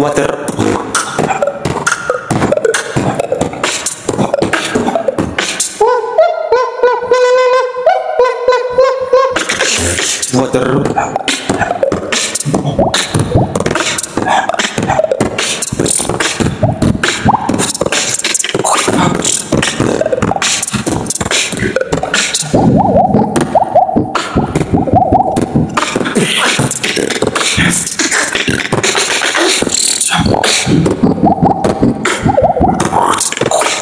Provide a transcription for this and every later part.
water. Water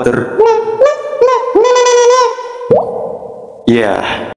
water. Water yeah